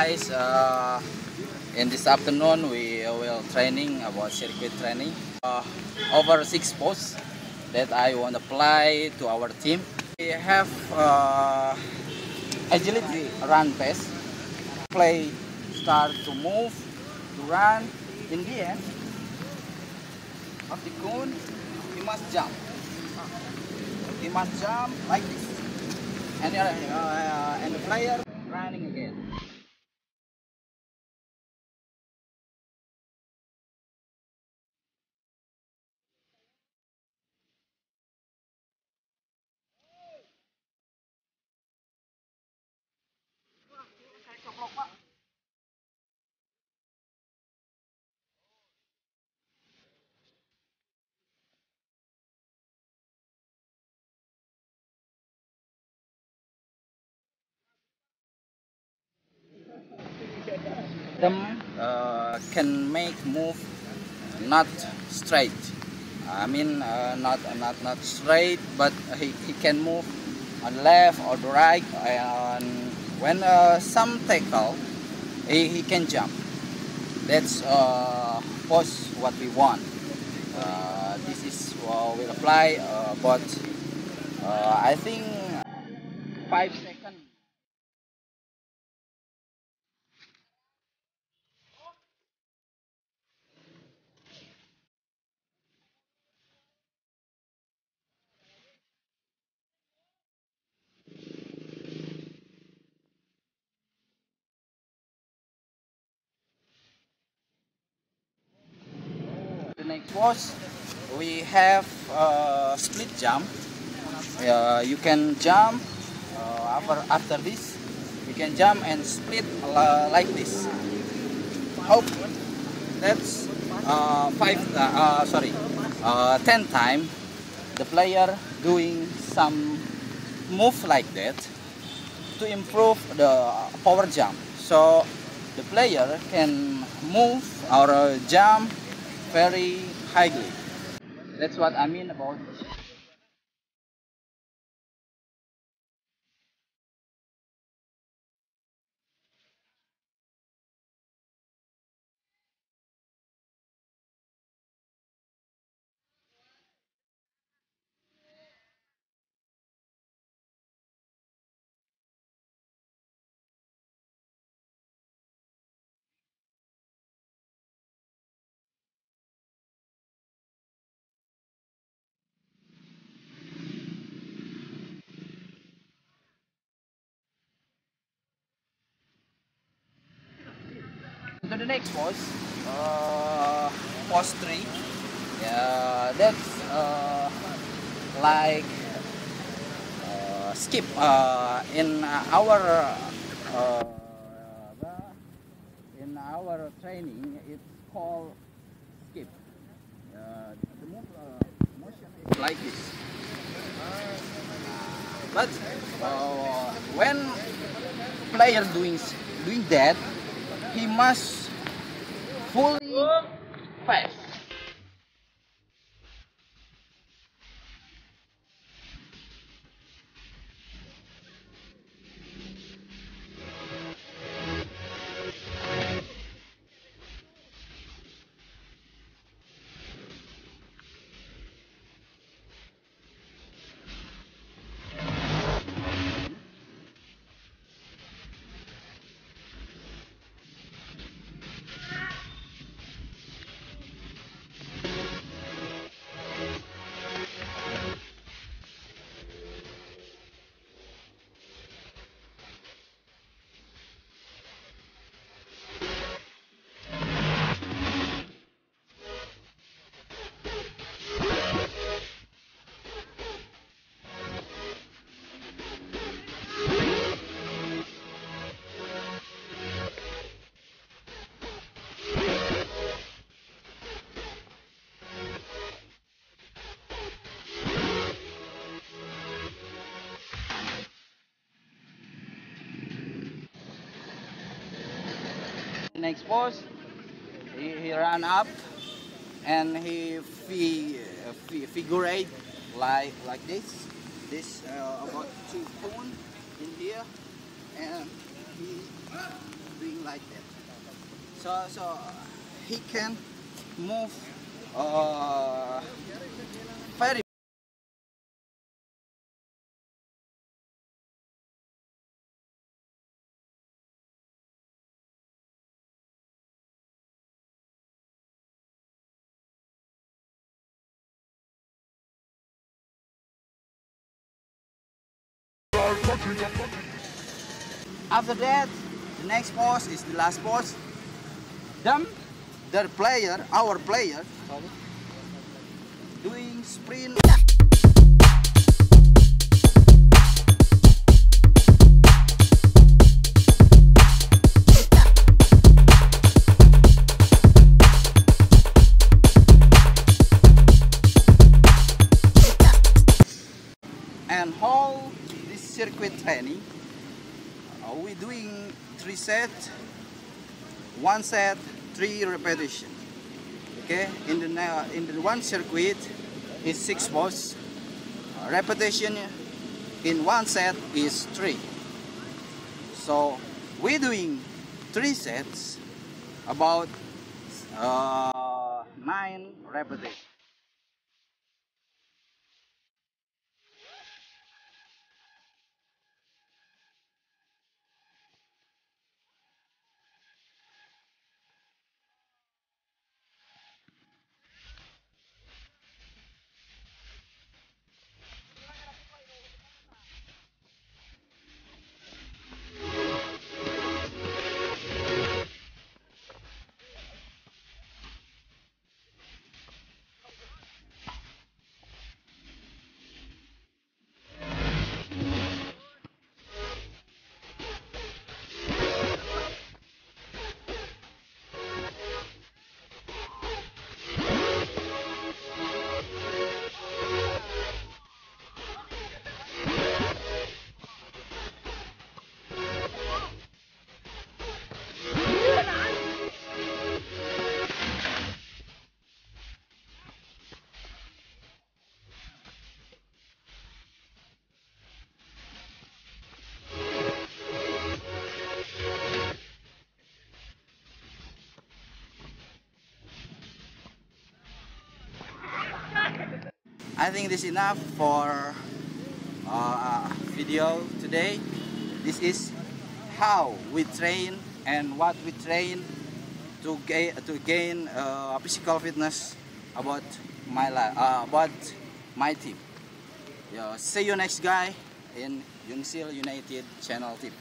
guys, uh, in this afternoon we will training about circuit training. Uh, over six posts that I want to apply to our team. We have uh, agility run pace. Play start to move, to run. In the end of the cone, he must jump. He must jump like this. And, uh, uh, and the player running again. Uh, can make move not straight. I mean uh, not not not straight, but he, he can move on left or the right. And when uh, some tackle, he, he can jump. That's uh, post what we want. Uh, this is what we'll apply, uh, but uh, I think five seconds. Was we have uh, split jump. Uh, you can jump uh, after after this. You can jump and split uh, like this. Hope that's uh, five. Uh, sorry, ten time. The player doing some move like that to improve the power jump. So the player can move or jump very highly. That's what I mean about the next pose. Uh, pose three. Yeah, that's uh, like uh, skip uh, in our uh, in our training. It's called skip. Uh, the move, uh, motion is like this. But uh, when player doing doing that, he must fully fast. Next pose, he, he ran up and he fi, fi, figure eight like like this. This uh, about two cone in here, and he doing like that. So so he can move uh, After that, the next pose is the last pose. Them, their player, our player, doing sprint. And this circuit training, uh, we doing three set, one set, three repetition. Okay, in the na- in the one circuit is six balls. Uh, repetition in one set is three. So we doing three sets about uh, nine repetitions. I think this is enough for uh, video today. This is how we train and what we train to gain to gain uh, physical fitness about my life, uh, about my team. Yeah, see you next guy in Unsil United channel team.